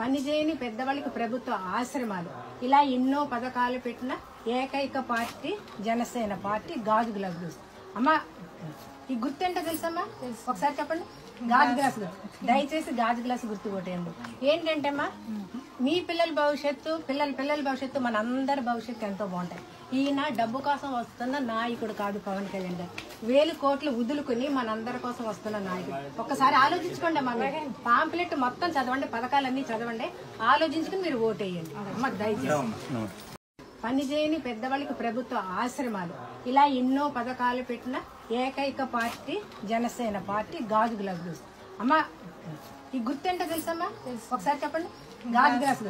పనిచేయని పెద్దవాళ్ళకి ప్రభుత్వ ఆశ్రమాలు. ఇలా ఎన్నో పథకాలు పెట్టిన ఏకైక పార్టీ జనసేన పార్టీ గాజు గ్లాస్ అమ్మా ఈ గుర్తు ఏంటో తెలుసమ్మా? ఒకసారి చెప్పండి. గాజు గ్లాస్ దయచేసి గాజు గ్లాస్ గుర్తు కొట్టేయండి. ఏంటంటే అమ్మా మీ పిల్లల భవిష్యత్తు పిల్లల పిల్లల భవిష్యత్తు మన అందరి భవిష్యత్తు ఎంతో బాగుంటాయి. ఈయన డబ్బు కోసం వస్తున్న నాయకుడు కాదు పవన్ కళ్యాణ్ గారు. వేలు కోట్లు వదులుకుని మనందరి కోసం వస్తున్న నాయకుడు. ఒక్కసారి ఆలోచించుకోండి మీరు. పాంప్లెట్ మొత్తం చదవండి పథకాలన్నీ చదవండి. ఆలోచించుకుని మీరు ఓటేయండి. అమ్మ దయచేసి. పనిచేయని పెద్దవాళ్ళకి ప్రభుత్వ ఆశ్రమాలు. ఇలా ఎన్నో పథకాలు పెట్టిన ఏకైక పార్టీ జనసేన పార్టీ గాజు గ్లాస్ అమ్మా ఈ గుర్తు ఏంటో తెలుసమ్మా? ఒకసారి చెప్పండి. గాజు గ్లాస్.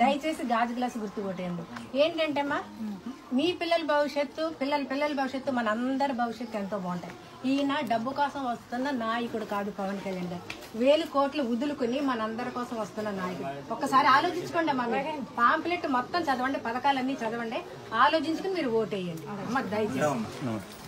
దయచేసి గాజు గ్లాస్ గుర్తు కొట్టేయండి ఏంటంటే అమ్మా మీ పిల్లల భవిష్యత్తు పిల్లల పిల్లల భవిష్యత్తు మన అందరి భవిష్యత్తు ఎంతో బాగుంటాయి. ఈయన డబ్బు కోసం వస్తున్న నాయకుడు కాదు పవన్ కళ్యాణ్ గారు. వేలు కోట్లు వదులుకుని మనందరి కోసం వస్తున్న నాయకుడు. ఒక్కసారి ఆలోచించుకోండి అమ్మా పాంప్లెట్ మొత్తం చదవండి పథకాలన్నీ చదవండి. ఆలోచించుకుని మీరు ఓటేయండి. అమ్మ దయచేసి.